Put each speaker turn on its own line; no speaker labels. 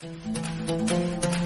う